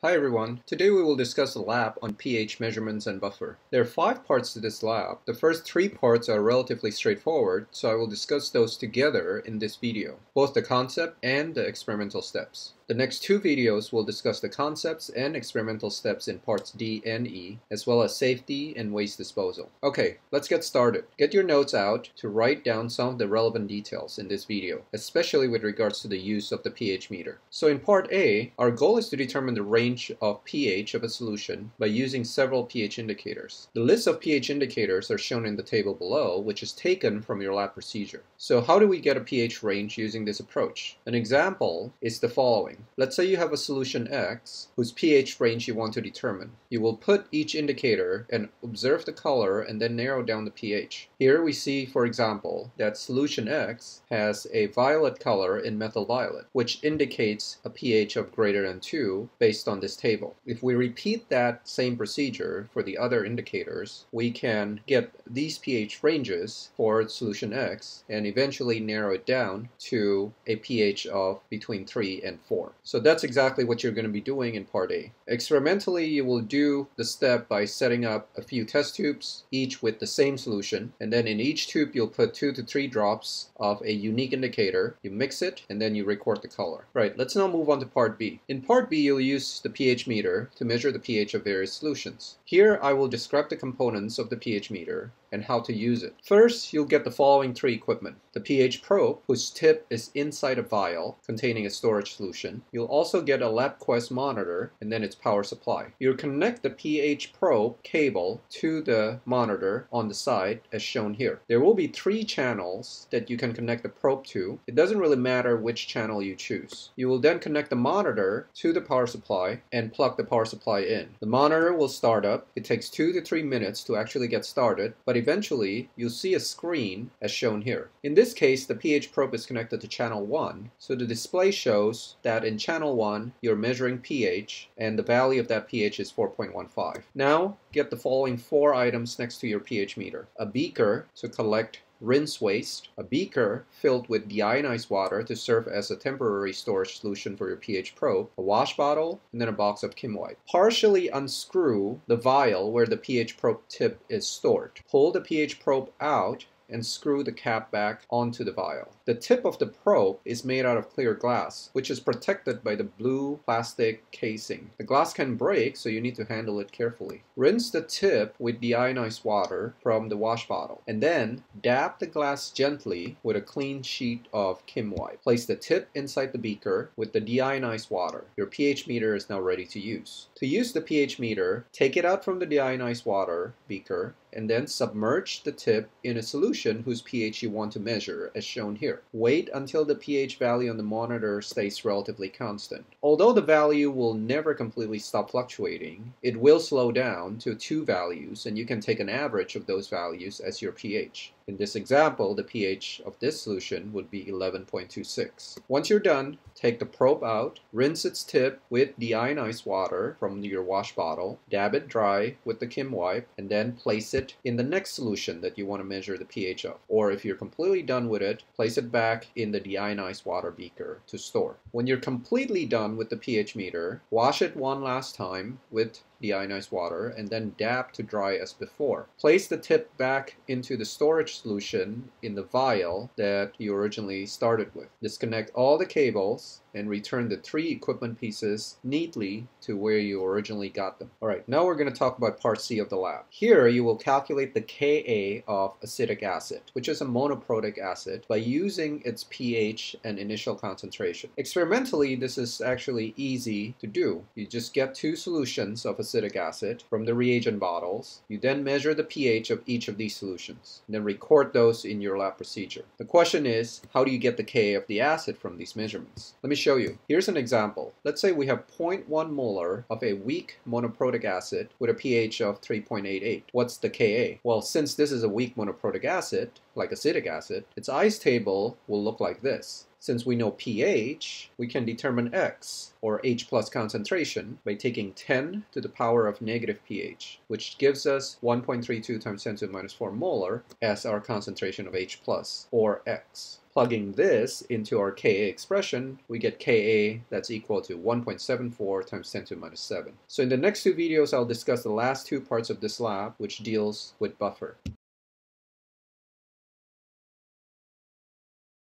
Hi everyone, today we will discuss a lab on pH measurements and buffer. There are five parts to this lab. The first three parts are relatively straightforward, so I will discuss those together in this video, both the concept and the experimental steps. The next two videos will discuss the concepts and experimental steps in parts D and E, as well as safety and waste disposal. Okay, let's get started. Get your notes out to write down some of the relevant details in this video, especially with regards to the use of the pH meter. So in part A, our goal is to determine the range of pH of a solution by using several pH indicators. The list of pH indicators are shown in the table below, which is taken from your lab procedure. So how do we get a pH range using this approach? An example is the following. Let's say you have a solution X whose pH range you want to determine. You will put each indicator and observe the color and then narrow down the pH. Here we see, for example, that solution X has a violet color in methyl violet, which indicates a pH of greater than 2 based on this table. If we repeat that same procedure for the other indicators, we can get these pH ranges for solution X and eventually narrow it down to a pH of between 3 and 4. So that's exactly what you're going to be doing in part A. Experimentally, you will do the step by setting up a few test tubes, each with the same solution, and then in each tube you'll put two to three drops of a unique indicator, you mix it, and then you record the color. Right, let's now move on to part B. In part B, you'll use the pH meter to measure the pH of various solutions. Here, I will describe the components of the pH meter and how to use it. First, you'll get the following three equipment. The pH probe, whose tip is inside a vial containing a storage solution. You'll also get a LabQuest monitor and then its power supply. You'll connect the pH probe cable to the monitor on the side as shown here. There will be three channels that you can connect the probe to. It doesn't really matter which channel you choose. You will then connect the monitor to the power supply and plug the power supply in. The monitor will start up. It takes two to three minutes to actually get started, but eventually you'll see a screen as shown here. In this case, the pH probe is connected to channel 1, so the display shows that in channel 1 you're measuring pH and the value of that pH is 4.15. Now get the following four items next to your pH meter. A beaker to collect rinse waste, a beaker filled with deionized water to serve as a temporary storage solution for your pH probe, a wash bottle, and then a box of Kimwipe. Partially unscrew the vial where the pH probe tip is stored. Pull the pH probe out and screw the cap back onto the vial. The tip of the probe is made out of clear glass, which is protected by the blue plastic casing. The glass can break, so you need to handle it carefully. Rinse the tip with deionized water from the wash bottle, and then dab the glass gently with a clean sheet of Kimwipe. Place the tip inside the beaker with the deionized water. Your pH meter is now ready to use. To use the pH meter, take it out from the deionized water beaker and then submerge the tip in a solution whose pH you want to measure, as shown here. Wait until the pH value on the monitor stays relatively constant. Although the value will never completely stop fluctuating, it will slow down to two values, and you can take an average of those values as your pH. In this example, the pH of this solution would be 11.26. Once you're done, take the probe out, rinse its tip with deionized water from your wash bottle, dab it dry with the Kim wipe, and then place it in the next solution that you want to measure the pH of. Or if you're completely done with it, place it back in the deionized water beaker to store. When you're completely done with the pH meter, wash it one last time with deionized water and then dab to dry as before. Place the tip back into the storage solution in the vial that you originally started with. Disconnect all the cables and return the three equipment pieces neatly to where you originally got them. Alright, now we're going to talk about part C of the lab. Here you will calculate the Ka of acetic acid, which is a monoprotic acid, by using its pH and initial concentration. Experimentally, this is actually easy to do. You just get two solutions of acetic acid from the reagent bottles. You then measure the pH of each of these solutions, and then record those in your lab procedure. The question is, how do you get the Ka of the acid from these measurements? Let me show you. Here's an example. Let's say we have 0.1 molar of a weak monoprotic acid with a pH of 3.88. What's the Ka? Well, since this is a weak monoprotic acid, like acetic acid, its ice table will look like this. Since we know pH, we can determine X, or H plus concentration, by taking 10 to the power of negative pH, which gives us 1.32 times 10 to the minus 4 molar as our concentration of H plus, or X Plugging this into our Ka expression, we get Ka that's equal to 1.74 times 10 to the minus 7. So in the next two videos, I'll discuss the last two parts of this lab, which deals with buffer.